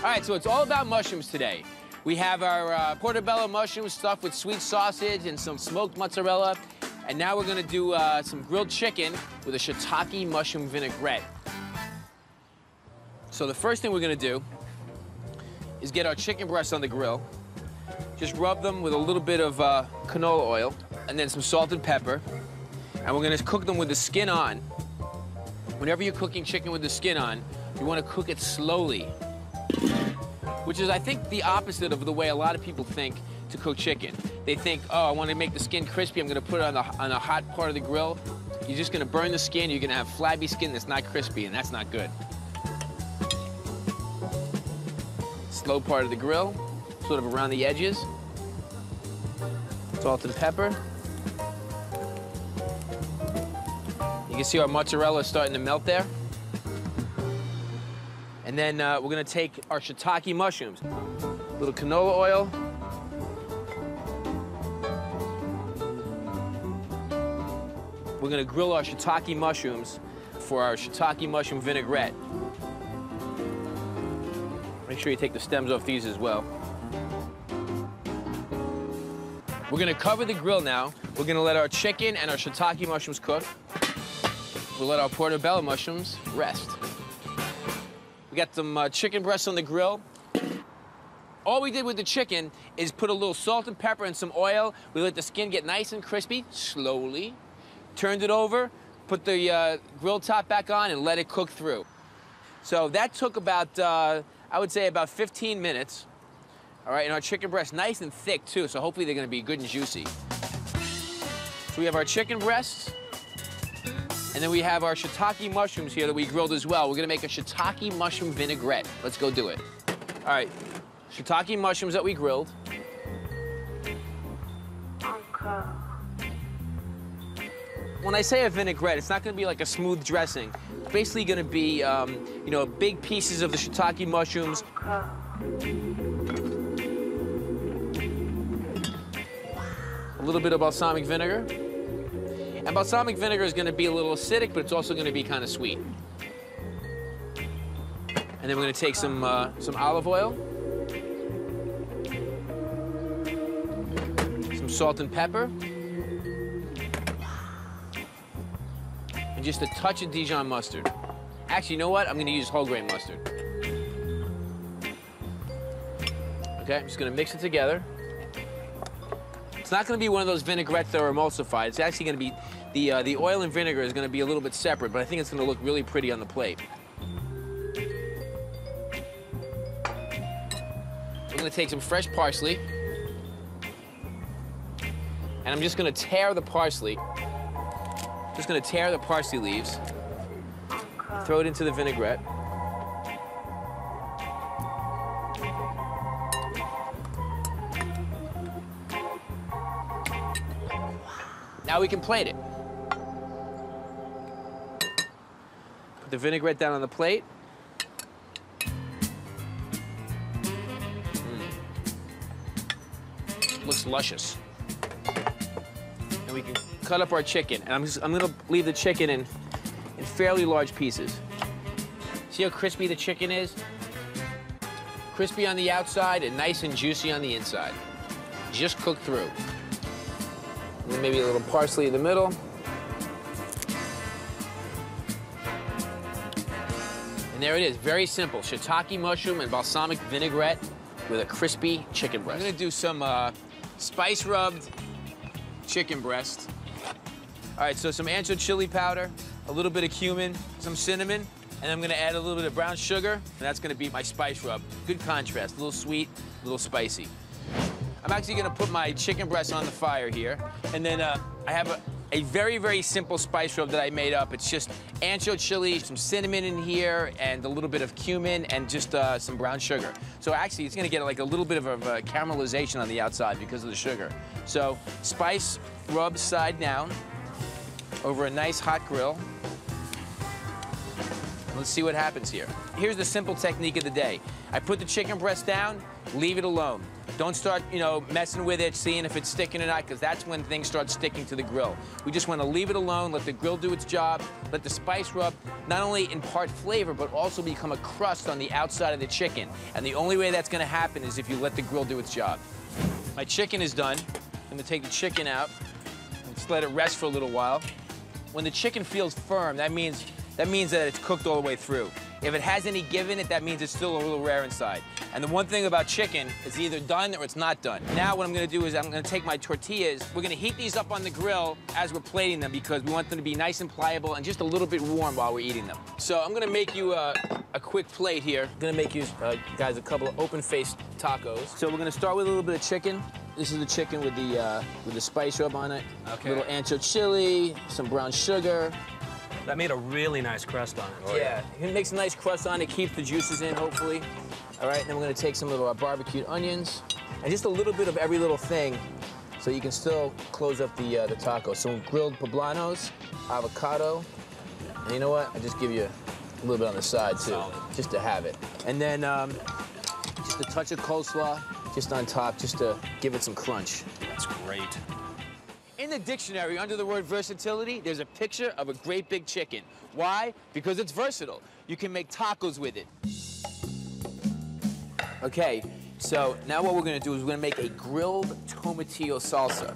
All right, so it's all about mushrooms today. We have our uh, portobello mushrooms stuffed with sweet sausage and some smoked mozzarella. And now we're gonna do uh, some grilled chicken with a shiitake mushroom vinaigrette. So the first thing we're gonna do is get our chicken breasts on the grill. Just rub them with a little bit of uh, canola oil and then some salt and pepper. And we're gonna cook them with the skin on. Whenever you're cooking chicken with the skin on, you wanna cook it slowly. Which is, I think, the opposite of the way a lot of people think to cook chicken. They think, oh, I want to make the skin crispy, I'm gonna put it on, the, on a hot part of the grill. You're just gonna burn the skin, you're gonna have flabby skin that's not crispy, and that's not good. Slow part of the grill, sort of around the edges. Salt and pepper. You can see our mozzarella is starting to melt there. And then uh, we're gonna take our shiitake mushrooms. A little canola oil. We're gonna grill our shiitake mushrooms for our shiitake mushroom vinaigrette. Make sure you take the stems off these as well. We're gonna cover the grill now. We're gonna let our chicken and our shiitake mushrooms cook. We'll let our portobello mushrooms rest. We got some uh, chicken breasts on the grill. All we did with the chicken is put a little salt and pepper and some oil. We let the skin get nice and crispy, slowly. Turned it over, put the uh, grill top back on, and let it cook through. So that took about, uh, I would say, about 15 minutes. All right, and our chicken breasts nice and thick, too, so hopefully they're gonna be good and juicy. So we have our chicken breasts, and then we have our shiitake mushrooms here that we grilled as well. We're gonna make a shiitake mushroom vinaigrette. Let's go do it. All right, shiitake mushrooms that we grilled. When I say a vinaigrette, it's not gonna be like a smooth dressing. It's basically gonna be, um, you know, big pieces of the shiitake mushrooms. A little bit of balsamic vinegar. And balsamic vinegar is gonna be a little acidic, but it's also gonna be kind of sweet. And then we're gonna take some, uh, some olive oil. Some salt and pepper. And just a touch of Dijon mustard. Actually, you know what? I'm gonna use whole grain mustard. Okay, I'm just gonna mix it together. It's not gonna be one of those vinaigrettes that are emulsified. It's actually gonna be, the, uh, the oil and vinegar is gonna be a little bit separate, but I think it's gonna look really pretty on the plate. I'm gonna take some fresh parsley, and I'm just gonna tear the parsley. Just gonna tear the parsley leaves, throw it into the vinaigrette. We can plate it. Put the vinaigrette down on the plate. Mm. Looks luscious. And we can cut up our chicken. And I'm, just, I'm gonna leave the chicken in, in fairly large pieces. See how crispy the chicken is? Crispy on the outside and nice and juicy on the inside. Just cook through. Maybe a little parsley in the middle. And there it is, very simple. Shiitake mushroom and balsamic vinaigrette with a crispy chicken breast. I'm gonna do some uh, spice rubbed chicken breast. All right, so some ancho chili powder, a little bit of cumin, some cinnamon, and I'm gonna add a little bit of brown sugar, and that's gonna be my spice rub. Good contrast, a little sweet, a little spicy. I'm actually gonna put my chicken breast on the fire here, and then uh, I have a, a very, very simple spice rub that I made up. It's just ancho chili, some cinnamon in here, and a little bit of cumin, and just uh, some brown sugar. So actually, it's gonna get like a little bit of a, a caramelization on the outside because of the sugar. So spice rub side down over a nice hot grill. Let's see what happens here. Here's the simple technique of the day. I put the chicken breast down, leave it alone. Don't start, you know, messing with it, seeing if it's sticking or not, because that's when things start sticking to the grill. We just want to leave it alone, let the grill do its job, let the spice rub, not only impart flavor, but also become a crust on the outside of the chicken. And the only way that's going to happen is if you let the grill do its job. My chicken is done. I'm going to take the chicken out. Just let it rest for a little while. When the chicken feels firm, that means that means that it's cooked all the way through. If it has any give in it, that means it's still a little rare inside. And the one thing about chicken, is either done or it's not done. Now what I'm gonna do is I'm gonna take my tortillas, we're gonna heat these up on the grill as we're plating them because we want them to be nice and pliable and just a little bit warm while we're eating them. So I'm gonna make you a, a quick plate here. I'm gonna make you uh, guys a couple of open-faced tacos. So we're gonna start with a little bit of chicken. This is the chicken with the uh, with the spice rub on it. Okay. A little ancho chili, some brown sugar, That made a really nice crust on it. yeah, it makes a nice crust on it, keeps the juices in, hopefully. All right, then we're gonna take some of our barbecued onions and just a little bit of every little thing so you can still close up the, uh, the taco. Some grilled poblanos, avocado, and you know what? I just give you a little bit on the side too, Solid. just to have it. And then um, just a touch of coleslaw just on top, just to give it some crunch. That's great. In the dictionary, under the word versatility, there's a picture of a great big chicken. Why? Because it's versatile. You can make tacos with it. Okay, so now what we're gonna do is we're gonna make a grilled tomatillo salsa.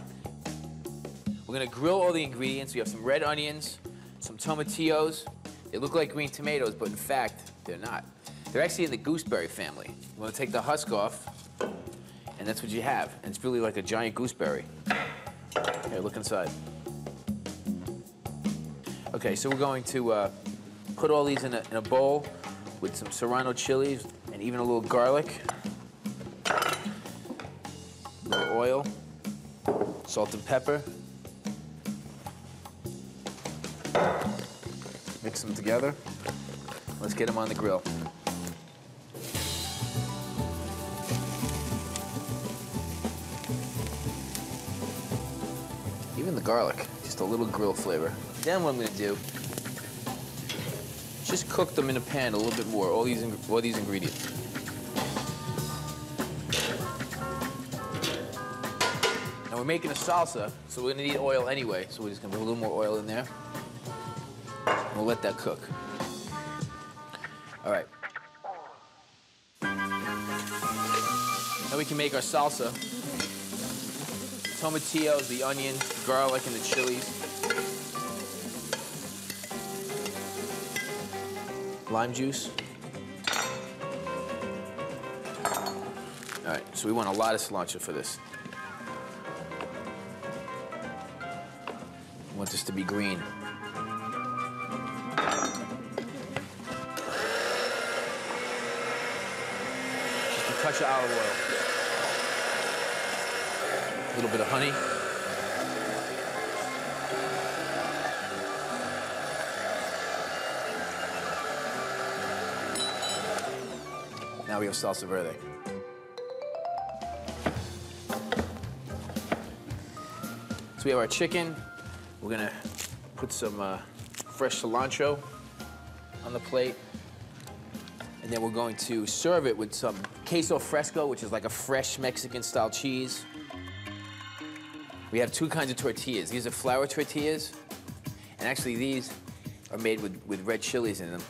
We're gonna grill all the ingredients. We have some red onions, some tomatillos. They look like green tomatoes, but in fact, they're not. They're actually in the gooseberry family. We're gonna take the husk off, and that's what you have. And it's really like a giant gooseberry. Here, look inside. Okay, so we're going to uh, put all these in a, in a bowl with some serrano chilies and even a little garlic, a little oil, salt and pepper. Mix them together. Let's get them on the grill. Even the garlic, just a little grill flavor. Then what I'm gonna do, just cook them in a pan a little bit more, all these, all these ingredients. Now we're making a salsa, so we're gonna need oil anyway, so we're just gonna put a little more oil in there. We'll let that cook. All right. Now we can make our salsa tomatillos, the onion, garlic, and the chilies. Lime juice. All right, so we want a lot of cilantro for this. We want this to be green. Just a touch of olive oil. A little bit of honey. Now we have salsa verde. So we have our chicken. We're gonna put some uh, fresh cilantro on the plate. And then we're going to serve it with some queso fresco, which is like a fresh Mexican style cheese. We have two kinds of tortillas. These are flour tortillas, and actually these are made with, with red chilies in them.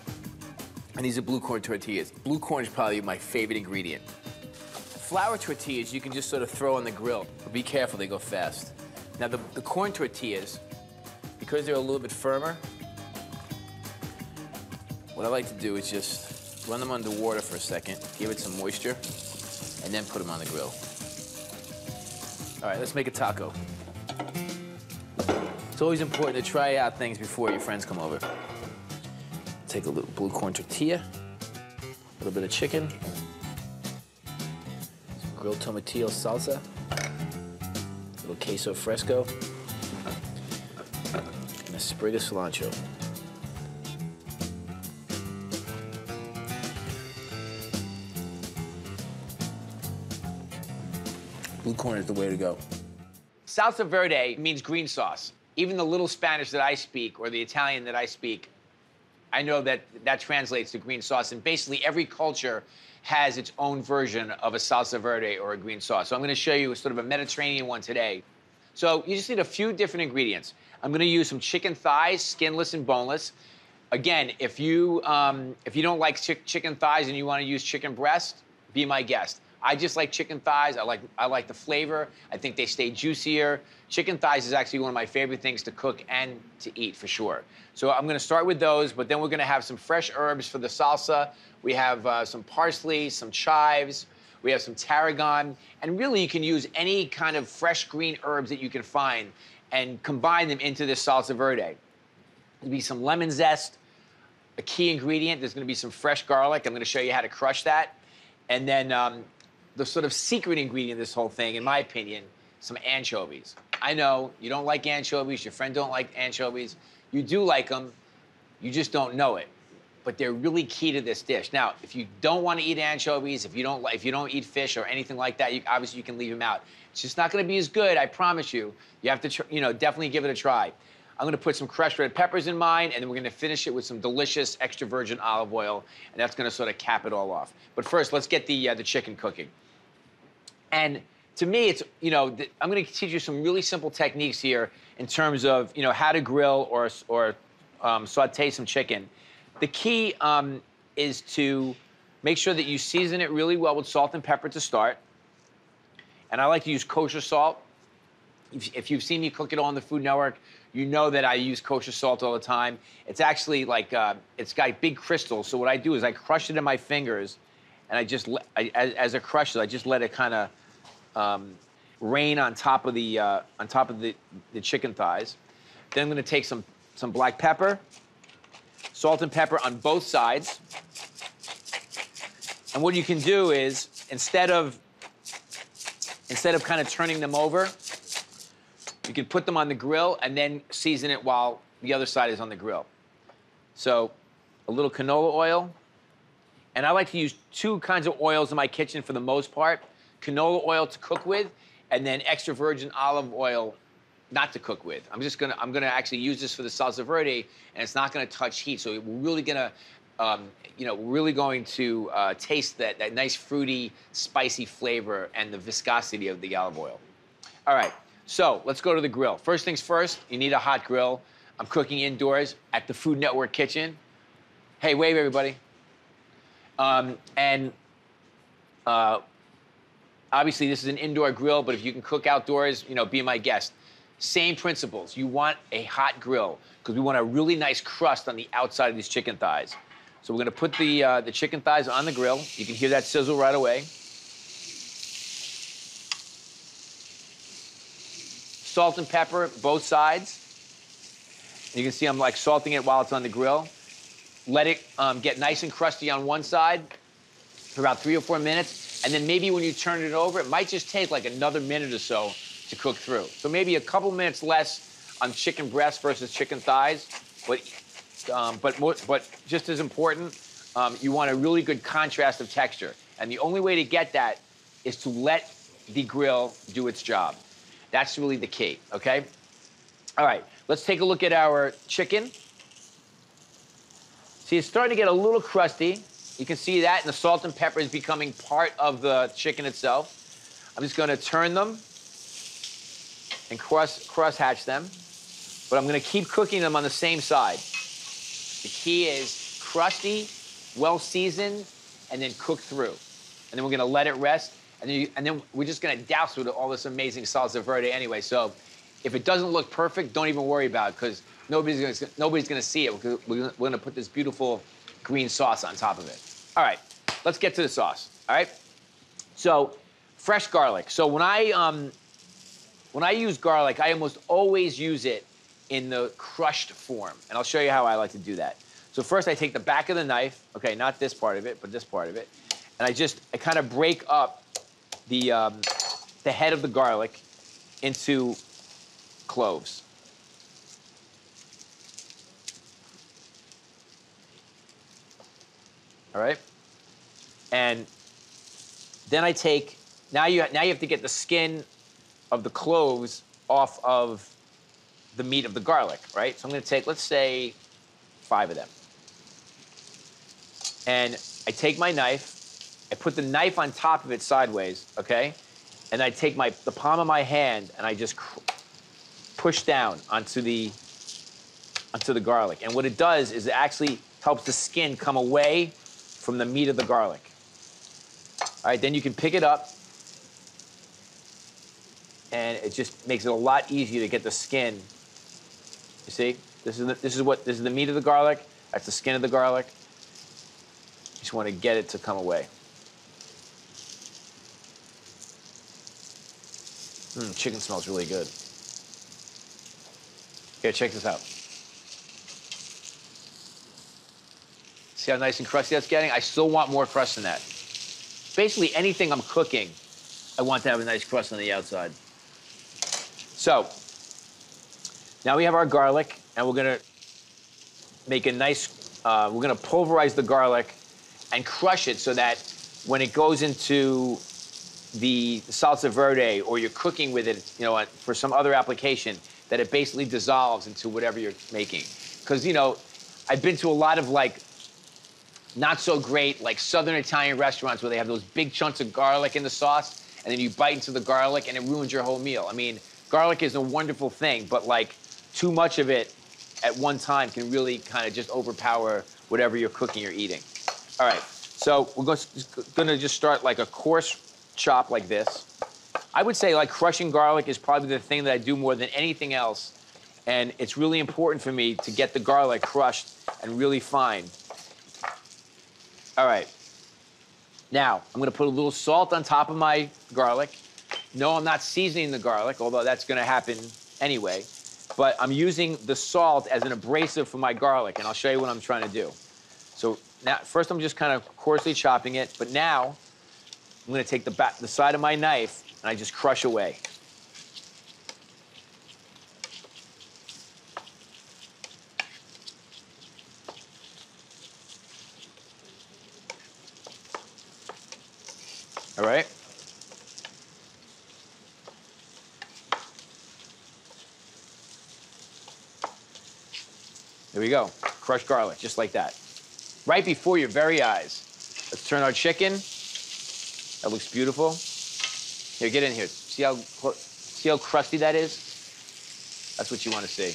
And these are blue corn tortillas. Blue corn is probably my favorite ingredient. Flour tortillas you can just sort of throw on the grill, but be careful, they go fast. Now the, the corn tortillas, because they're a little bit firmer, what I like to do is just run them under water for a second, give it some moisture, and then put them on the grill. All right, let's make a taco. It's always important to try out things before your friends come over. Take a little blue corn tortilla, a little bit of chicken, some grilled tomatillo salsa, a little queso fresco, and a sprig of cilantro. Blue corn is the way to go. Salsa verde means green sauce. Even the little Spanish that I speak or the Italian that I speak, I know that that translates to green sauce, and basically every culture has its own version of a salsa verde or a green sauce. So I'm going to show you a sort of a Mediterranean one today. So you just need a few different ingredients. I'm going to use some chicken thighs, skinless and boneless. Again, if you um, if you don't like chick chicken thighs and you want to use chicken breast, be my guest. I just like chicken thighs. I like I like the flavor. I think they stay juicier. Chicken thighs is actually one of my favorite things to cook and to eat for sure. So I'm going to start with those, but then we're going to have some fresh herbs for the salsa. We have uh, some parsley, some chives. We have some tarragon, and really you can use any kind of fresh green herbs that you can find and combine them into this salsa verde. There'll be some lemon zest, a key ingredient. There's going to be some fresh garlic. I'm going to show you how to crush that. And then um, the sort of secret ingredient of this whole thing, in my opinion, some anchovies. I know you don't like anchovies. Your friend don't like anchovies. You do like them. You just don't know it. But they're really key to this dish. Now, if you don't want to eat anchovies, if you don't if you don't eat fish or anything like that, you, obviously you can leave them out. It's just not going to be as good. I promise you. You have to, you know, definitely give it a try. I'm gonna put some crushed red peppers in mine, and then we're gonna finish it with some delicious extra virgin olive oil, and that's gonna sort of cap it all off. But first, let's get the, uh, the chicken cooking. And to me, it's, you know, I'm gonna teach you some really simple techniques here in terms of, you know, how to grill or, or um, saute some chicken. The key um, is to make sure that you season it really well with salt and pepper to start. And I like to use kosher salt. If, if you've seen me cook it on the Food Network, you know that I use kosher salt all the time. It's actually like, uh, it's got big crystals. So what I do is I crush it in my fingers, and I just, I, as, as it crushes, I just let it kind of um, rain on top of the, uh, on top of the, the chicken thighs. Then I'm gonna take some, some black pepper, salt and pepper on both sides. And what you can do is, instead of, instead of kind of turning them over, you can put them on the grill and then season it while the other side is on the grill. So a little canola oil. And I like to use two kinds of oils in my kitchen for the most part. Canola oil to cook with, and then extra virgin olive oil not to cook with. I'm just gonna, I'm gonna actually use this for the salsa verde, and it's not gonna touch heat. So we're really gonna, um, you know, really going to uh, taste that, that nice fruity, spicy flavor and the viscosity of the olive oil. All right, so let's go to the grill. First things first, you need a hot grill. I'm cooking indoors at the Food Network kitchen. Hey, wave everybody. Um, and uh, obviously this is an indoor grill, but if you can cook outdoors, you know, be my guest. Same principles. You want a hot grill because we want a really nice crust on the outside of these chicken thighs. So we're gonna put the, uh, the chicken thighs on the grill. You can hear that sizzle right away. Salt and pepper, both sides. You can see I'm like salting it while it's on the grill. Let it um, get nice and crusty on one side for about three or four minutes. And then maybe when you turn it over, it might just take like another minute or so to cook through. So maybe a couple minutes less on chicken breast versus chicken thighs. But, um, but, more, but just as important, um, you want a really good contrast of texture. And the only way to get that is to let the grill do its job. That's really the key, okay? All right, let's take a look at our chicken. See, it's starting to get a little crusty. You can see that, and the salt and pepper is becoming part of the chicken itself. I'm just gonna turn them and cross, cross hatch them, but I'm gonna keep cooking them on the same side. The key is crusty, well seasoned, and then cook through. And then we're gonna let it rest, and then, you, and then we're just gonna douse with all this amazing salsa verde anyway. So if it doesn't look perfect, don't even worry about it, because nobody's gonna, nobody's gonna see it. We're we're gonna put this beautiful green sauce on top of it. All right, let's get to the sauce, all right? So, fresh garlic. So when I, um, when I use garlic, I almost always use it in the crushed form. And I'll show you how I like to do that. So first I take the back of the knife, okay, not this part of it, but this part of it, and I just, I kind of break up the, um, the head of the garlic into cloves. All right? And then I take, now you, now you have to get the skin of the cloves off of the meat of the garlic, right? So I'm gonna take, let's say, five of them. and I take my knife, I put the knife on top of it sideways, okay? And I take my the palm of my hand and I just push down onto the onto the garlic. And what it does is it actually helps the skin come away from the meat of the garlic. All right, then you can pick it up and it just makes it a lot easier to get the skin. You see, this is the, this is what this is the meat of the garlic. That's the skin of the garlic. You just want to get it to come away. Mm, chicken smells really good. Here, check this out. See how nice and crusty that's getting? I still want more crust than that. Basically, anything I'm cooking, I want to have a nice crust on the outside. So, now we have our garlic, and we're gonna make a nice, uh, we're gonna pulverize the garlic and crush it so that when it goes into the salsa verde or you're cooking with it, you know, for some other application, that it basically dissolves into whatever you're making. Because, you know, I've been to a lot of like not so great like southern Italian restaurants where they have those big chunks of garlic in the sauce and then you bite into the garlic and it ruins your whole meal. I mean, garlic is a wonderful thing, but like too much of it at one time can really kind of just overpower whatever you're cooking or eating. All right, so we're going to just start like a coarse chop like this. I would say like crushing garlic is probably the thing that I do more than anything else. And it's really important for me to get the garlic crushed and really fine. All right. Now, I'm gonna put a little salt on top of my garlic. No, I'm not seasoning the garlic, although that's gonna happen anyway. But I'm using the salt as an abrasive for my garlic, and I'll show you what I'm trying to do. So now, first I'm just kind of coarsely chopping it, but now I'm gonna take the, back, the side of my knife and I just crush away. Go. Crushed garlic, just like that. Right before your very eyes. Let's turn our chicken. That looks beautiful. Here, get in here. See how, see how crusty that is? That's what you want to see.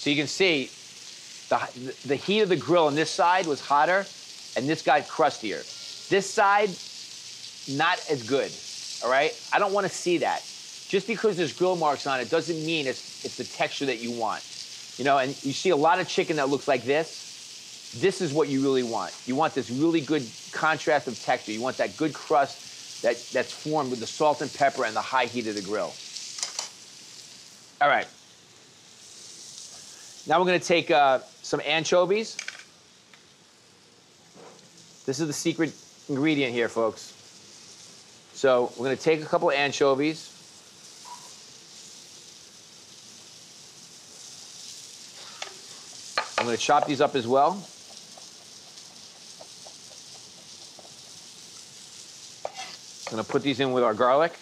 So you can see the, the heat of the grill on this side was hotter, and this got crustier. This side, not as good, all right? I don't want to see that. Just because there's grill marks on it doesn't mean it's, it's the texture that you want. You know, and you see a lot of chicken that looks like this. This is what you really want. You want this really good contrast of texture. You want that good crust that, that's formed with the salt and pepper and the high heat of the grill. All right. Now we're going to take uh, some anchovies. This is the secret ingredient here, folks. So we're going to take a couple anchovies. I'm going to chop these up as well. I'm going to put these in with our garlic.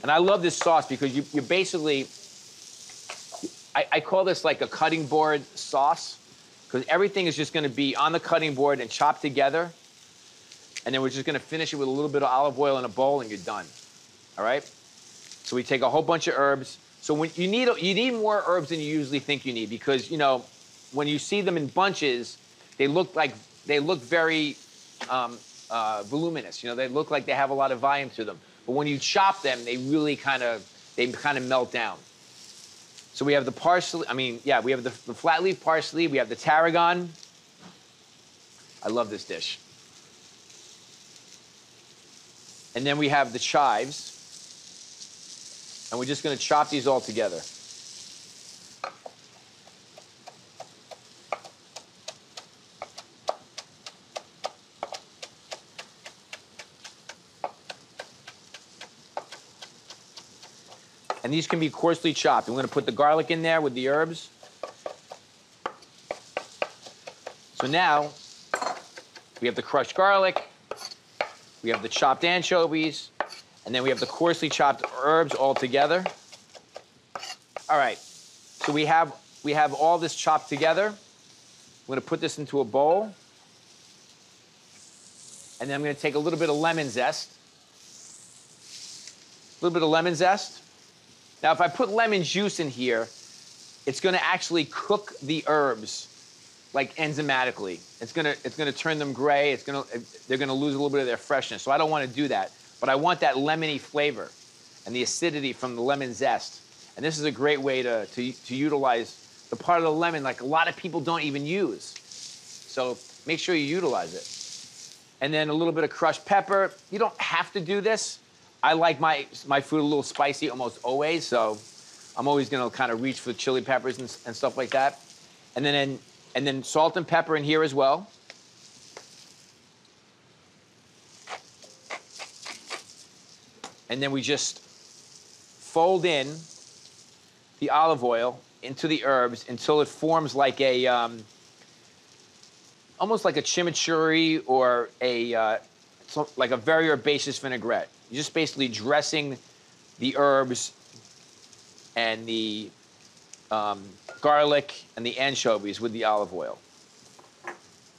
And I love this sauce because you, you basically, I, I call this like a cutting board sauce because everything is just going to be on the cutting board and chopped together. And then we're just going to finish it with a little bit of olive oil in a bowl and you're done. All right? So we take a whole bunch of herbs. So when you need you need more herbs than you usually think you need because you know when you see them in bunches, they look like they look very um, uh, voluminous. You know, they look like they have a lot of volume to them. But when you chop them, they really kind of they kind of melt down. So we have the parsley. I mean, yeah, we have the, the flat leaf parsley. We have the tarragon. I love this dish. And then we have the chives. And we're just to chop these all together. And these can be coarsely chopped. I'm to put the garlic in there with the herbs. So now we have the crushed garlic, we have the chopped anchovies, And then we have the coarsely chopped herbs all together. All right, so we have, we have all this chopped together. We're gonna put this into a bowl. And then I'm gonna take a little bit of lemon zest. A little bit of lemon zest. Now, if I put lemon juice in here, it's gonna actually cook the herbs like enzymatically. It's gonna, it's gonna turn them gray. It's gonna, they're gonna lose a little bit of their freshness. So I don't wanna do that. But I want that lemony flavor and the acidity from the lemon zest. And this is a great way to, to, to utilize the part of the lemon like a lot of people don't even use. So make sure you utilize it. And then a little bit of crushed pepper. You don't have to do this. I like my, my food a little spicy almost always, so I'm always gonna kind of reach for the chili peppers and, and stuff like that. And then, and then salt and pepper in here as well. And then we just fold in the olive oil into the herbs until it forms like a, um, almost like a chimichurri or a, uh, so- like a very herbaceous vinaigrette. You're just basically dressing the herbs and the um, garlic and the anchovies with the olive oil.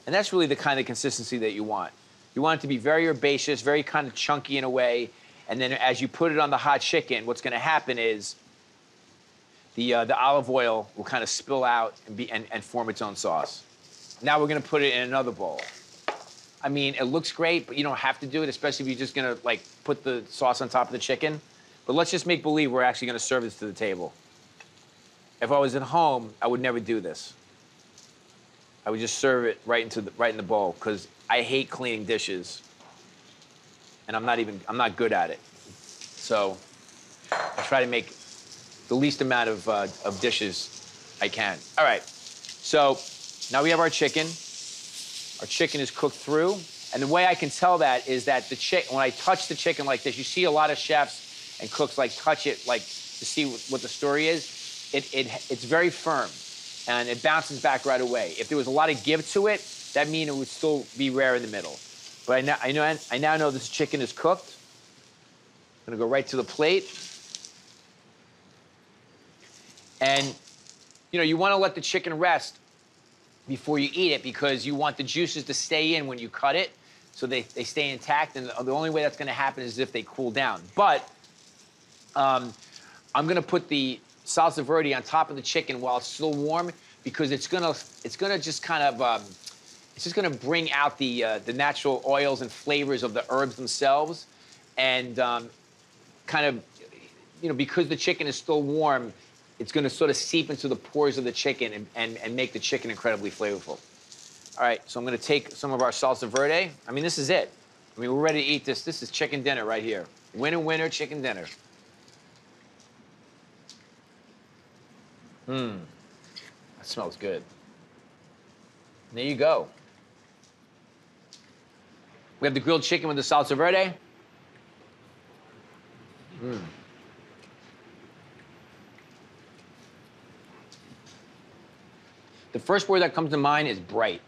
And that's really the kind of consistency that you want. You want it to be very herbaceous, very kind of chunky in a way. And then as you put it on the hot chicken, what's going to happen is the, uh, the olive oil will kind of spill out and, be, and, and form its own sauce. Now we're going to put it in another bowl. I mean, it looks great, but you don't have to do it, especially if you're just to like put the sauce on top of the chicken. But let's just make believe we're actually to serve this to the table. If I was at home, I would never do this. I would just serve it right into the, right in the bowl because I hate cleaning dishes, and I'm not even I'm not good at it. So I try to make the least amount of uh, of dishes I can. All right, so now we have our chicken. Our chicken is cooked through, and the way I can tell that is that the chick when I touch the chicken like this, you see a lot of chefs and cooks like touch it like to see what, the story is. It, it it's very firm and it bounces back right away. If there was a lot of give to it, that means it would still be rare in the middle. But I now, I know, I now know this chicken is cooked. I'm gonna go right to the plate. And, you know, you wanna let the chicken rest before you eat it because you want the juices to stay in when you cut it so they, they stay intact. And the, only way that's gonna happen is if they cool down. But um, I'm gonna put the salsa verde on top of the chicken while it's still warm because it's gonna it's gonna just kind of um, it's just gonna bring out the uh, the natural oils and flavors of the herbs themselves, and um, kind of you know because the chicken is still warm, it's gonna sort of seep into the pores of the chicken and, and, and make the chicken incredibly flavorful. All right, so I'm gonna take some of our salsa verde. I mean, this is it. I mean, we're ready to eat this. This is chicken dinner right here. Winner, winner, chicken dinner. Mmm. That smells good. There you go. We have the grilled chicken with the salsa verde. Mmm. The first word that comes to mind is bright.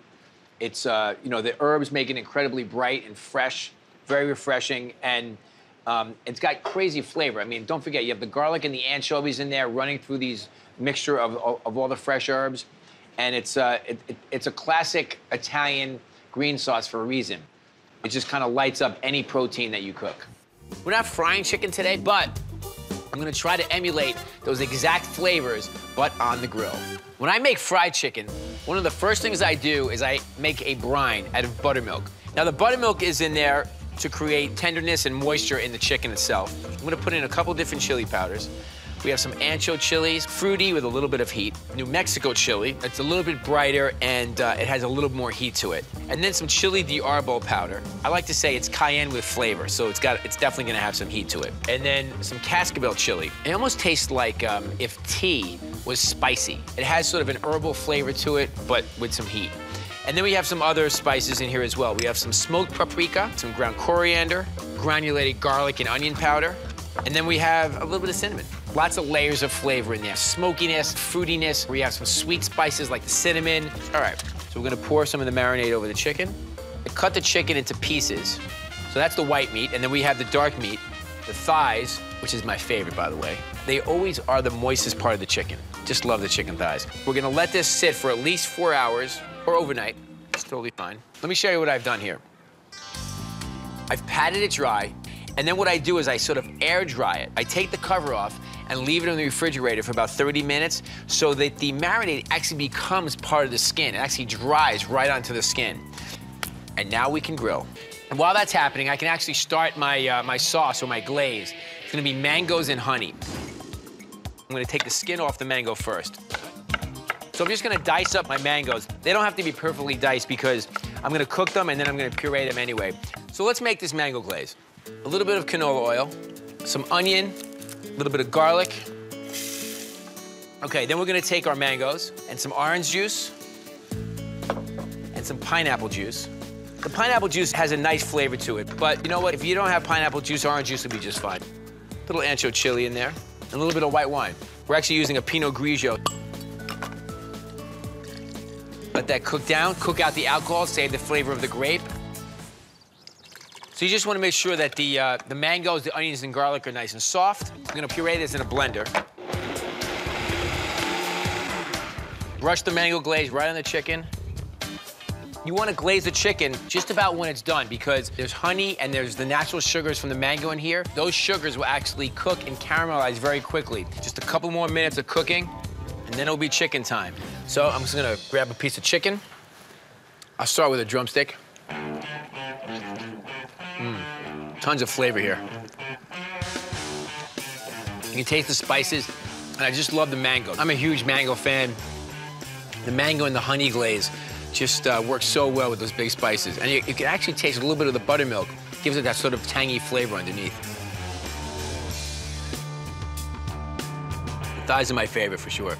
It's, uh, you know, the herbs make it incredibly bright and fresh, very refreshing, and um, it's got crazy flavor. I mean, don't forget, you have the garlic and the anchovies in there running through these mixture of, of, all the fresh herbs. And it's, uh, it, it, it's a classic Italian green sauce for a reason. It just kind of lights up any protein that you cook. We're not frying chicken today, but I'm gonna try to emulate those exact flavors, but on the grill. When I make fried chicken, one of the first things I do is I make a brine out of buttermilk. Now, the buttermilk is in there to create tenderness and moisture in the chicken itself. I'm gonna put in a couple different chili powders. We have some ancho chilies, fruity with a little bit of heat. New Mexico chili, it's a little bit brighter and uh, it has a little more heat to it. And then some chili de arbol powder. I like to say it's cayenne with flavor, so it's got it's definitely gonna have some heat to it. And then some cascabel chili. It almost tastes like um, if tea was spicy. It has sort of an herbal flavor to it, but with some heat. And then we have some other spices in here as well. We have some smoked paprika, some ground coriander, granulated garlic and onion powder, and then we have a little bit of cinnamon. Lots of layers of flavor in there. Smokiness, fruitiness. We have some sweet spices like the cinnamon. All right, so we're gonna pour some of the marinade over the chicken. I cut the chicken into pieces. So that's the white meat, and then we have the dark meat. The thighs, which is my favorite, by the way, they always are the moistest part of the chicken. Just love the chicken thighs. We're gonna let this sit for at least four hours or overnight. It's totally fine. Let me show you what I've done here. I've patted it dry, and then what I do is I sort of air dry it. I take the cover off and leave it in the refrigerator for about 30 minutes so that the marinade actually becomes part of the skin. It actually dries right onto the skin. And now we can grill. And while that's happening, I can actually start my, uh, my sauce or my glaze. It's gonna be mangoes and honey. I'm gonna take the skin off the mango first. So I'm just gonna dice up my mangoes. They don't have to be perfectly diced because I'm gonna cook them and then I'm gonna puree them anyway. So let's make this mango glaze. A little bit of canola oil, some onion, a little bit of garlic. Okay, then we're gonna take our mangoes and some orange juice and some pineapple juice. The pineapple juice has a nice flavor to it, but you know what? If you don't have pineapple juice, orange juice will be just fine. A little ancho chili in there, and a little bit of white wine. We're actually using a Pinot Grigio. Let that cook down, cook out the alcohol, save the flavor of the grape. So you just want to make sure that the, uh, the mangoes, the onions, and garlic are nice and soft. I'm gonna puree this in a blender. Brush the mango glaze right on the chicken. You want to glaze the chicken just about when it's done because there's honey and there's the natural sugars from the mango in here. Those sugars will actually cook and caramelize very quickly. Just a couple more minutes of cooking, and then it'll be chicken time. So I'm just gonna grab a piece of chicken. I'll start with a drumstick. Tons of flavor here. You can taste the spices, and I just love the mango. I'm a huge mango fan. The mango and the honey glaze just uh, works so well with those big spices. And you, you, can actually taste a little bit of the buttermilk. Gives it that sort of tangy flavor underneath. The thighs are my favorite for sure.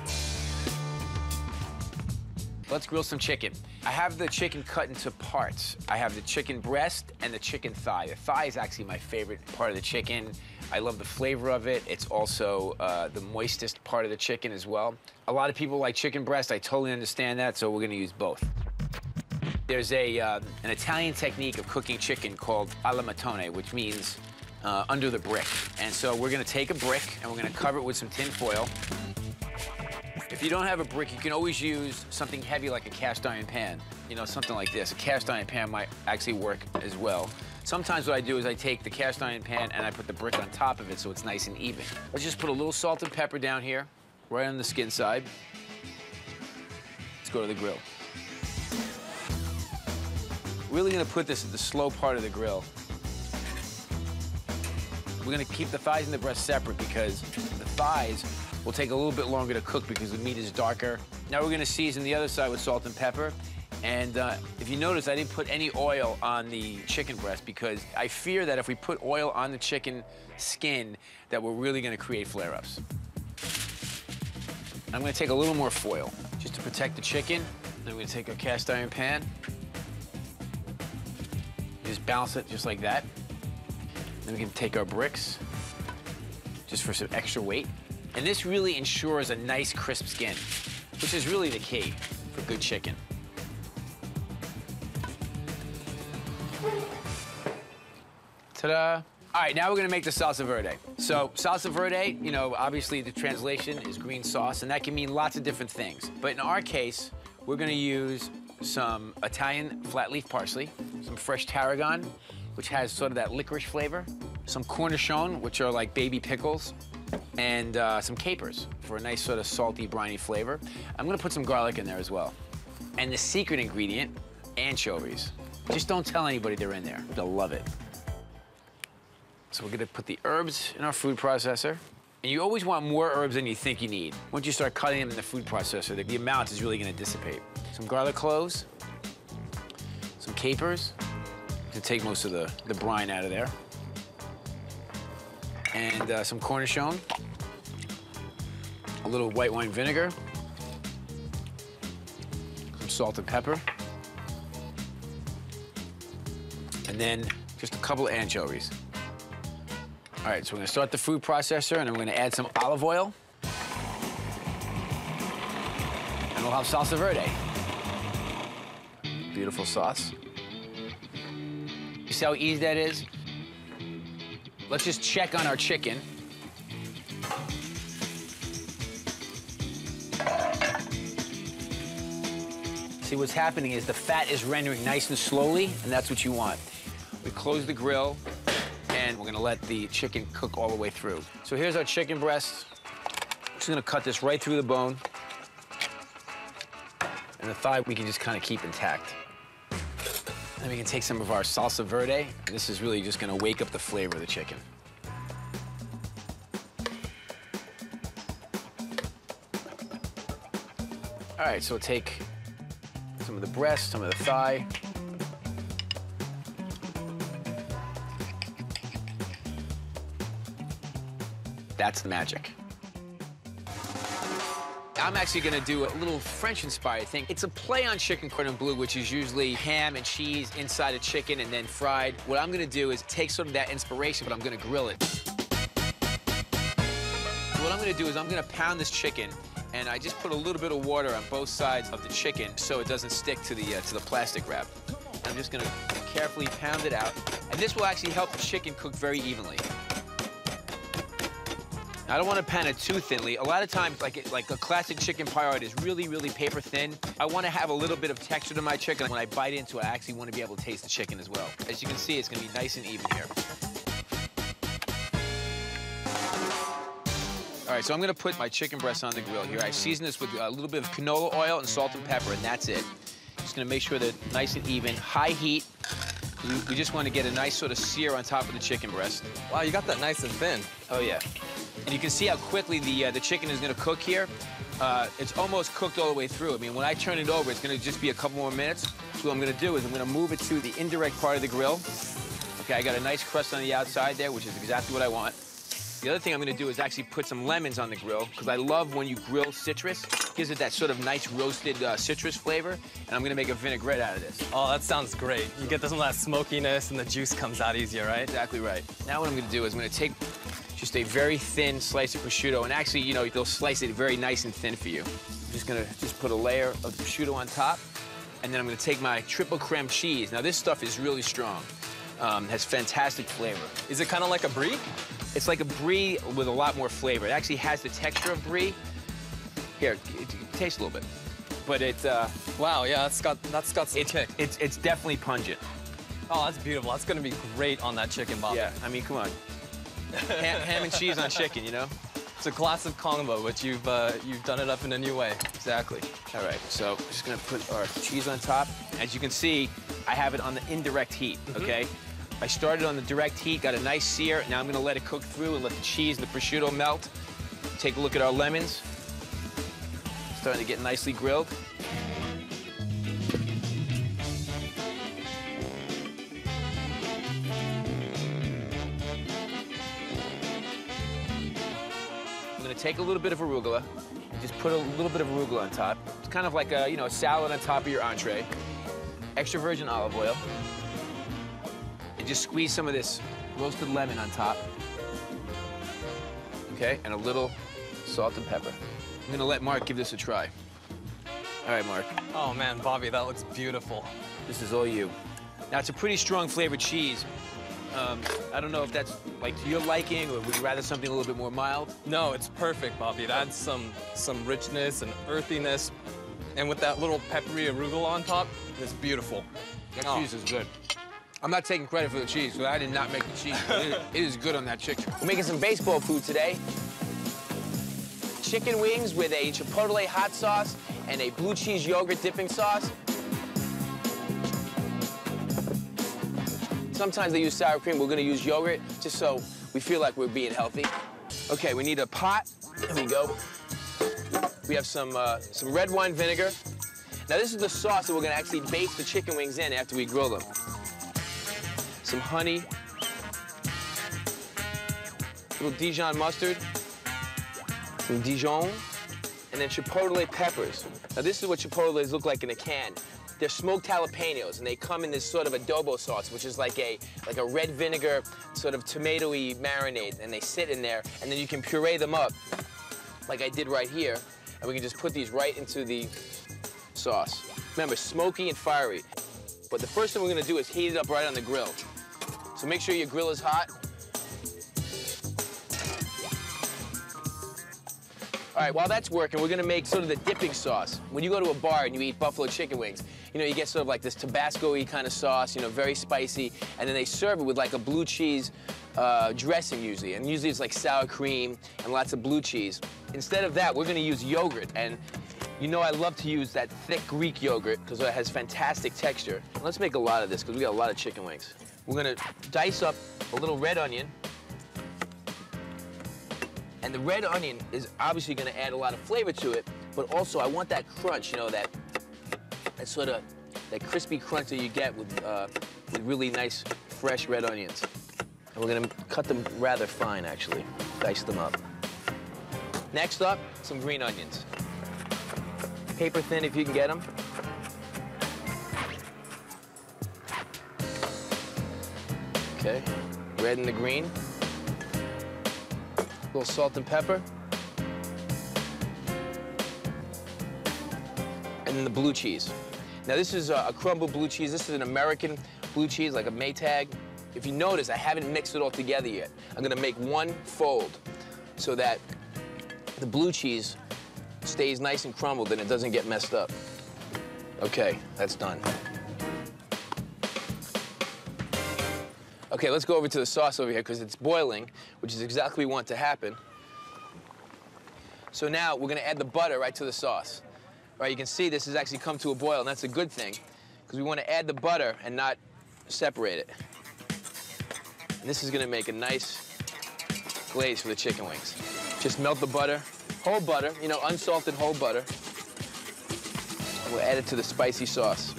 Let's grill some chicken. I have the chicken cut into parts. I have the chicken breast and the chicken thigh. The thigh is actually my favorite part of the chicken. I love the flavor of it. It's also uh, the moistest part of the chicken as well. A lot of people like chicken breast. I totally understand that, so we're gonna use both. There's a, uh, an Italian technique of cooking chicken called alla mattone, which means uh, under the brick. And so we're gonna take a brick and we're gonna cover it with some tin foil. If you don't have a brick, you can always use something heavy like a cast iron pan. You know, something like this. A cast iron pan might actually work as well. Sometimes what I do is I take the cast iron pan and I put the brick on top of it so it's nice and even. Let's just put a little salt and pepper down here, right on the skin side. Let's go to the grill. Really gonna put this at the slow part of the grill. We're gonna keep the thighs and the breast separate because the thighs will take a little bit longer to cook because the meat is darker. Now we're gonna season the other side with salt and pepper. And uh, if you notice, I didn't put any oil on the chicken breast because I fear that if we put oil on the chicken skin, that we're really gonna create flare-ups. I'm gonna take a little more foil just to protect the chicken. Then we're gonna take a cast iron pan. Just balance it just like that. Then we can take our bricks just for some extra weight. And this really ensures a nice crisp skin, which is really the key for good chicken. Ta-da! All right, now we're gonna make the salsa verde. So salsa verde, you know, obviously the translation is green sauce, and that can mean lots of different things. But in our case, we're gonna use some Italian flat leaf parsley, some fresh tarragon, which has sort of that licorice flavor, some cornichon, which are like baby pickles, and uh, some capers for a nice sort of salty, briny flavor. I'm gonna put some garlic in there as well. And the secret ingredient, anchovies. Just don't tell anybody they're in there. They'll love it. So we're gonna put the herbs in our food processor. And you always want more herbs than you think you need. Once you start cutting them in the food processor, the, the amount is really gonna dissipate. Some garlic cloves, some capers to take most of the, the brine out of there and uh, some cornichon, a little white wine vinegar, some salt and pepper, and then just a couple of anchovies. All right, so we're gonna start the food processor and I'm gonna add some olive oil. And we'll have salsa verde. Beautiful sauce. You see how easy that is? Let's just check on our chicken. See, what's happening is the fat is rendering nice and slowly, and that's what you want. We close the grill, and we're gonna let the chicken cook all the way through. So here's our chicken breast. Just gonna cut this right through the bone. And the thigh we can just kind of keep intact. Then we can take some of our salsa verde. This is really just gonna wake up the flavor of the chicken. All right, so we'll take some of the breast, some of the thigh. That's the magic. I'm actually gonna do a little French-inspired thing. It's a play on chicken cordon bleu, which is usually ham and cheese inside a chicken and then fried. What I'm gonna do is take some of that inspiration, but I'm gonna grill it. What I'm gonna do is I'm gonna pound this chicken and I just put a little bit of water on both sides of the chicken so it doesn't stick to the, uh, to the plastic wrap. I'm just gonna carefully pound it out. And this will actually help the chicken cook very evenly. I don't want to pan it too thinly. A lot of times, like like a classic chicken paillard is really, really paper thin. I want to have a little bit of texture to my chicken. When I bite into it, I actually want to be able to taste the chicken as well. As you can see, it's going to be nice and even here. All right, so I'm going to put my chicken breast on the grill here. I season this with a little bit of canola oil and salt and pepper, and that's it. Just going to make sure that nice and even, high heat. We, we just want to get a nice sort of sear on top of the chicken breast. Wow, you got that nice and thin. Oh, yeah. And you can see how quickly the, uh, the chicken is gonna cook here. Uh, it's almost cooked all the way through. I mean, when I turn it over, it's gonna just be a couple more minutes. So what I'm gonna do is I'm gonna move it to the indirect part of the grill. Okay, I got a nice crust on the outside there, which is exactly what I want. The other thing I'm gonna do is actually put some lemons on the grill, because I love when you grill citrus. Gives it that sort of nice roasted uh, citrus flavor, and I'm gonna make a vinaigrette out of this. Oh, that sounds great. You get some of that smokiness and the juice comes out easier, right? Exactly right. Now what I'm gonna do is I'm gonna take just a very thin slice of prosciutto, and actually, you know, they'll slice it very nice and thin for you. I'm just gonna just put a layer of prosciutto on top, and then I'm gonna take my triple creme cheese. Now this stuff is really strong. Um, has fantastic flavor. Is it kind of like a brie? It's like a brie with a lot more flavor. It actually has the texture of brie. Here, it, it tastes a little bit, but it. Uh, wow, yeah, that's got that's got some it's, kick. It's it's definitely pungent. Oh, that's beautiful. That's gonna be great on that chicken, Bob. Yeah, I mean, come on ham, ham, and cheese on chicken, you know? It's a classic combo, but you've uh, you've done it up in a new way. Exactly. All right, so I'm just gonna put our cheese on top. As you can see, I have it on the indirect heat, mm -hmm. okay? I started on the direct heat, got a nice sear. Now I'm gonna let it cook through and let the cheese and the prosciutto melt. Take a look at our lemons. Starting to get nicely grilled. I'm gonna take a little bit of arugula, just put a little bit of arugula on top. It's kind of like a, you know, a salad on top of your entree. Extra virgin olive oil. Just squeeze some of this roasted lemon on top. Okay, and a little salt and pepper. I'm gonna let Mark give this a try. All right, Mark. Oh man, Bobby, that looks beautiful. This is all you. Now, it's a pretty strong flavored cheese, um, I don't know if that's like to your liking, or would you rather something a little bit more mild? No, it's perfect, Bobby. It adds some some richness and earthiness, and with that little peppery arugula on top, it's beautiful. That oh. cheese is good. I'm not taking credit for the cheese, because I did not make the cheese. it, it is good on that chicken. We're making some baseball food today. Chicken wings with a chipotle hot sauce and a blue cheese yogurt dipping sauce. Sometimes they use sour cream. We're gonna use yogurt just so we feel like we're being healthy. Okay, we need a pot. Here we go. We have some, uh, some red wine vinegar. Now this is the sauce that we're gonna actually bake the chicken wings in after we grill them. Some honey. A little Dijon mustard. Some Dijon. And then chipotle peppers. Now this is what chipotles look like in a can. They're smoked jalapenos, and they come in this sort of adobo sauce, which is like a like a red vinegar sort of tomatoey marinade, and they sit in there, and then you can puree them up, like I did right here, and we can just put these right into the sauce. Remember, smoky and fiery. But the first thing we're gonna do is heat it up right on the grill. So make sure your grill is hot. All right, while that's working, we're gonna make sort of the dipping sauce. When you go to a bar and you eat buffalo chicken wings, you know, you get sort of like this Tabasco-y kind of sauce, you know, very spicy, and then they serve it with like a blue cheese uh, dressing usually, and usually it's like sour cream and lots of blue cheese. Instead of that, we're gonna use yogurt, and you know I love to use that thick Greek yogurt because it has fantastic texture. Let's make a lot of this because we got a lot of chicken wings. We're gonna dice up a little red onion, and the red onion is obviously gonna add a lot of flavor to it, but also I want that crunch, you know, that, that sort of, that crispy crunch that you get with, uh, with really nice, fresh red onions. And we're gonna cut them rather fine, actually. Dice them up. Next up, some green onions. Paper thin if you can get them. Okay, red and the green. A little salt and pepper. And then the blue cheese. Now this is a, a crumbled blue cheese. This is an American blue cheese, like a Maytag. If you notice, I haven't mixed it all together yet. I'm gonna make one fold so that the blue cheese stays nice and crumbled and it doesn't get messed up. Okay, that's done. Okay, let's go over to the sauce over here because it's boiling, which is exactly what we want to happen. So now we're gonna add the butter right to the sauce. All right, you can see this has actually come to a boil, and that's a good thing because we want to add the butter and not separate it. And this is gonna make a nice glaze for the chicken wings. Just melt the butter, whole butter, you know, unsalted whole butter. We'll add it to the spicy sauce.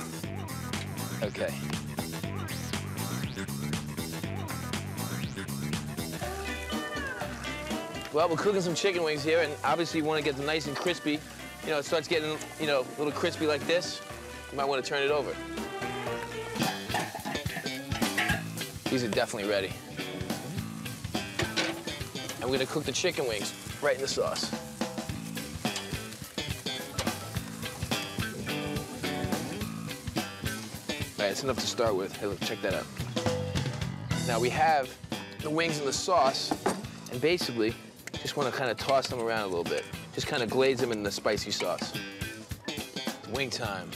Okay. Well, we're cooking some chicken wings here, and obviously you want to get them nice and crispy. You know, it starts getting, you know, a little crispy like this. You might want to turn it over. These are definitely ready. And we're gonna cook the chicken wings right in the sauce. All right, it's enough to start with. Hey, look, check that out. Now we have the wings in the sauce, and basically, just want to kind of toss them around a little bit. Just kind of glaze them in the spicy sauce. Wing time.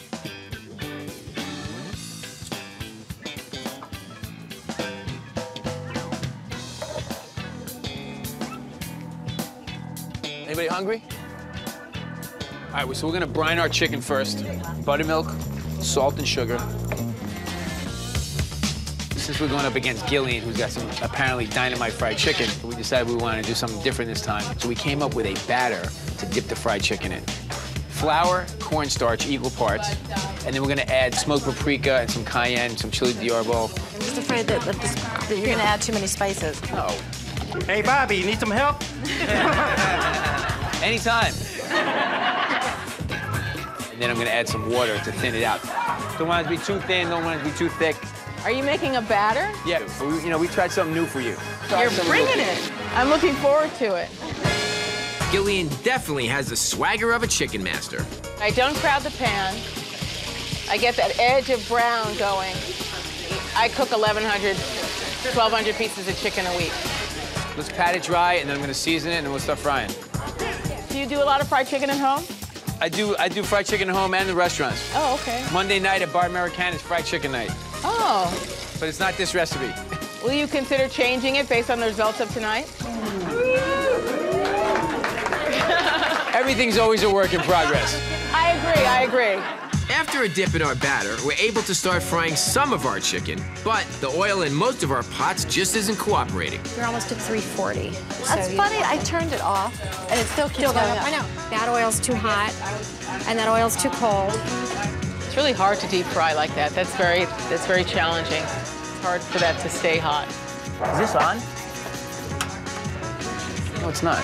Anybody hungry? All right, so we're gonna brine our chicken first. Buttermilk, salt and sugar. Since we're going up against Gillian, who's got some apparently dynamite fried chicken, we decided we wanted to do something different this time. So we came up with a batter to dip the fried chicken in. Flour, cornstarch, equal parts, and then we're gonna add smoked paprika and some cayenne, some chili de árbol. I'm just afraid that, that, this, that you're going to add too many spices. Oh, Hey, Bobby, you need some help? anytime. and then I'm gonna add some water to thin it out. Don't want it to be too thin, don't want it to be too thick. Are you making a batter? Yeah, we, you know, we tried something new for you. Tried You're bringing it. I'm looking forward to it. Gillian definitely has the swagger of a chicken master. I don't crowd the pan. I get that edge of brown going. I cook 1,100, 1,200 pieces of chicken a week. Let's pat it dry, and then I'm gonna season it, and then we'll start frying. Do you do a lot of fried chicken at home? I do, I do fried chicken at home and the restaurants. Oh, okay. Monday night at Bar Americain is fried chicken night, Oh. but it's not this recipe. Will you consider changing it based on the results of tonight? Everything's always a work in progress. I agree, I agree. After a dip in our batter, we're able to start frying some of our chicken, but the oil in most of our pots just isn't cooperating. We're almost at 340. That's funny. I turned it off, and it still keeps Still going going up. I know. That oil's too hot, and that oil's too cold. It's really hard to deep fry like that. That's very, that's very challenging. It's hard for that to stay hot. Is this on? No, it's not.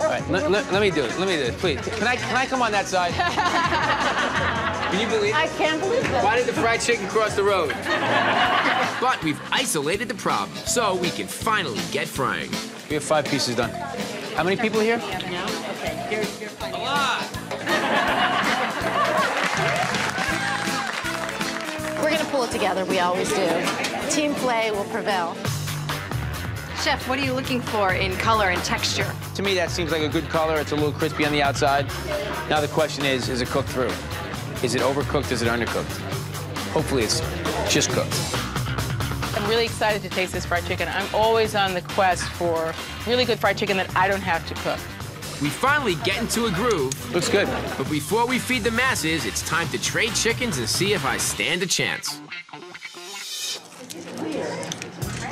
All right, let, let- let me do it. Let me do it, please. Can I, can I come on that side? Can you believe I can't believe that. Why did the fried chicken cross the road? But we've isolated the problem, so we can finally get frying. We have five pieces done. How many people here? We're gonna pull it together. We always do. Team play will prevail. Chef, what are you looking for in color and texture? To me, that seems like a good color. It's a little crispy on the outside. Now the question is, is it cooked through? Is it overcooked? Is it undercooked? Hopefully it's just cooked. I'm really excited to taste this fried chicken. I'm always on the quest for really good fried chicken that I don't have to cook. We finally get into a groove, Looks good. but before we feed the masses, it's time to trade chickens and see if I stand a chance.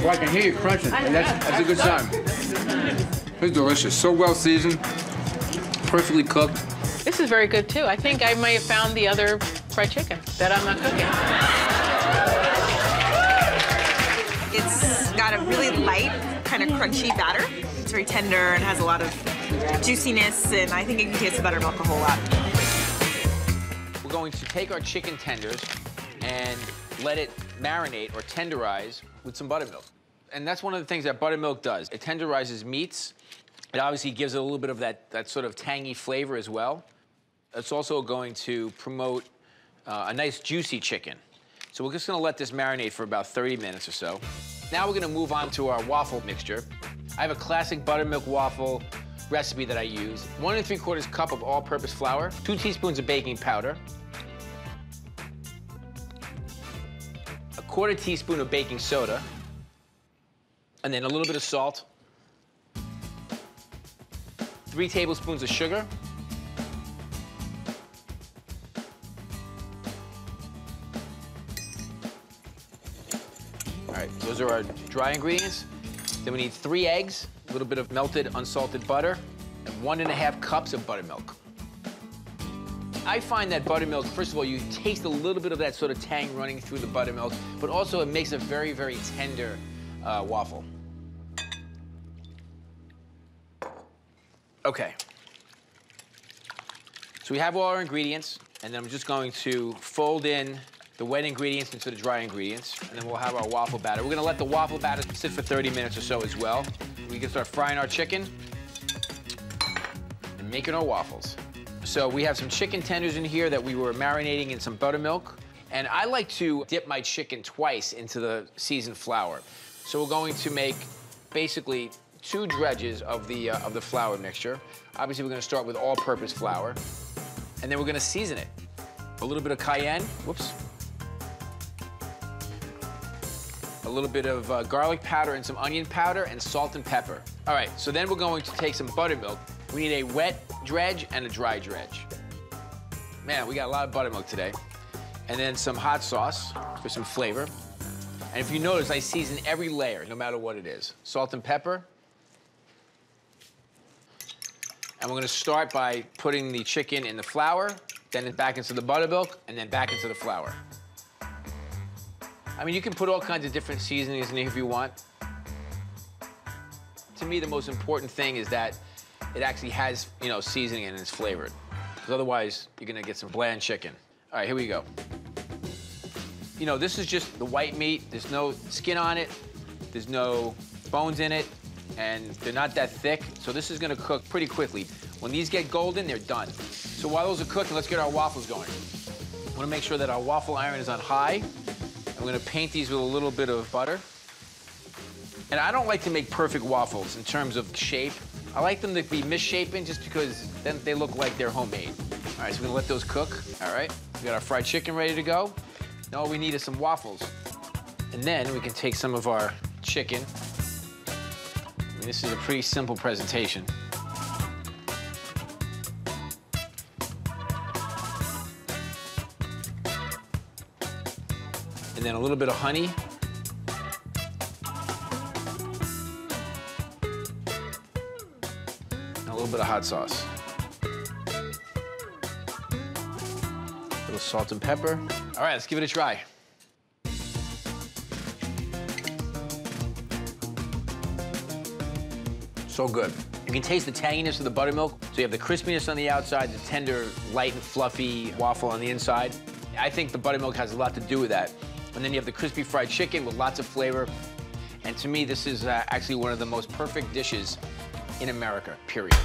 Well, I can hear you crunching, and that's, that's a good sign. It's delicious. So well seasoned, perfectly cooked. This is very good too. I think I may have found the other fried chicken that I'm not cooking. It's got a really light, kind of crunchy batter. It's very tender and has a lot of juiciness, and I think it can taste the buttermilk a whole lot. We're going to take our chicken tenders and let it marinate or tenderize with some buttermilk. And that's one of the things that buttermilk does. It tenderizes meats. It obviously gives it a little bit of that, that sort of tangy flavor as well. It's also going to promote uh, a nice juicy chicken. So we're just gonna let this marinate for about 30 minutes or so. Now we're gonna move on to our waffle mixture. I have a classic buttermilk waffle recipe that I use. One and three quarters cup of all-purpose flour, two teaspoons of baking powder, a quarter teaspoon of baking soda, and then a little bit of salt, three tablespoons of sugar, All right, those are our dry ingredients. Then we need three eggs, a little bit of melted unsalted butter, and one and a half cups of buttermilk. I find that buttermilk, first of all, you taste a little bit of that sort of tang running through the buttermilk, but also it makes a very, very tender uh, waffle. Okay. So we have all our ingredients, and then I'm just going to fold in the wet ingredients into the dry ingredients, and then we'll have our waffle batter. We're gonna let the waffle batter sit for 30 minutes or so as well. We can start frying our chicken and making our waffles. So we have some chicken tenders in here that we were marinating in some buttermilk. And I like to dip my chicken twice into the seasoned flour. So we're going to make basically two dredges of the, uh, of the flour mixture. Obviously, we're gonna start with all-purpose flour. And then we're gonna season it. A little bit of cayenne, whoops. Little bit of uh, garlic powder and some onion powder and salt and pepper. All right, so then we're going to take some buttermilk. We need a wet dredge and a dry dredge. Man, we got a lot of buttermilk today. And then some hot sauce for some flavor. And if you notice, I season every layer, no matter what it is. Salt and pepper. And we're gonna start by putting the chicken in the flour, then back into the buttermilk, and then back into the flour. I mean, you can put all kinds of different seasonings in here if you want. To me, the most important thing is that it actually has, you know, seasoning and it's flavored. Because otherwise, you're gonna get some bland chicken. All right, here we go. You know, this is just the white meat. There's no skin on it. There's no bones in it. And they're not that thick. So this is gonna cook pretty quickly. When these get golden, they're done. So while those are cooking, let's get our waffles going. Wanna make sure that our waffle iron is on high. I'm gonna paint these with a little bit of butter. And I don't like to make perfect waffles in terms of shape. I like them to be misshapen just because then they look like they're homemade. All right, so we're gonna let those cook. All right, we got our fried chicken ready to go. Now all we need is some waffles. And then we can take some of our chicken. I mean, this is a pretty simple presentation. And then a little bit of honey. And a little bit of hot sauce. A little salt and pepper. All right, let's give it a try. So good. You can taste the tanginess of the buttermilk. So you have the crispiness on the outside, the tender, light and fluffy waffle on the inside. I think the buttermilk has a lot to do with that. And then you have the crispy fried chicken with lots of flavor. And to me, this is uh, actually one of the most perfect dishes in America, period.